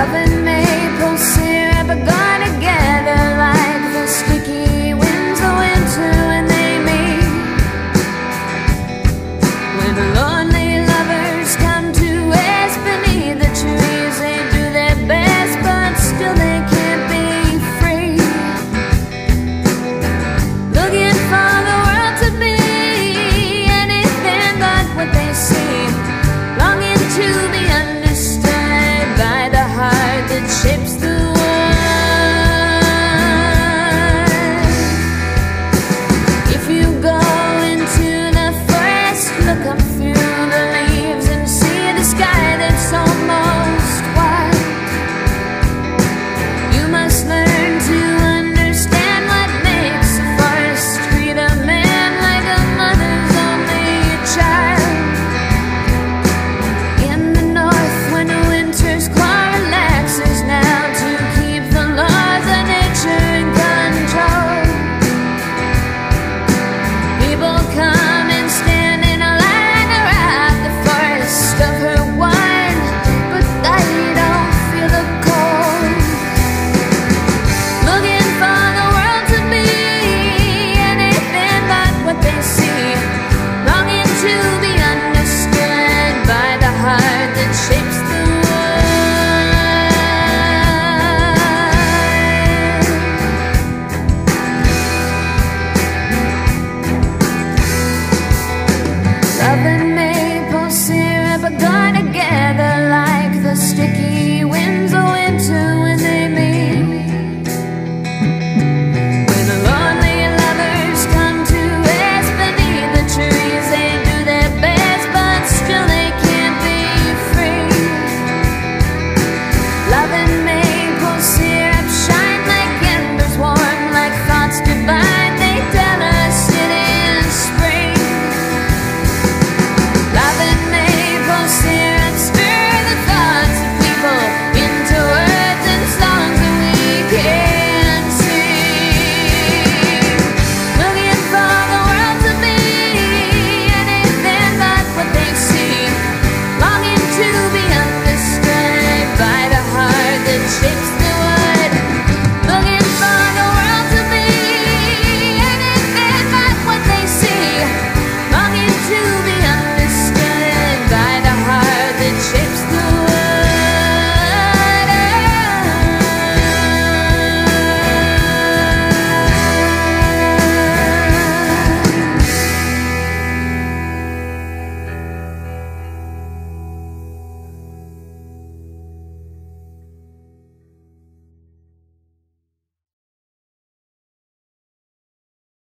Syrup together like the sticky winds of winter when they meet. When lonely lovers come to the trees, they do their best, but still they can't be free. Looking for the world to be anything but what they see. goodbye.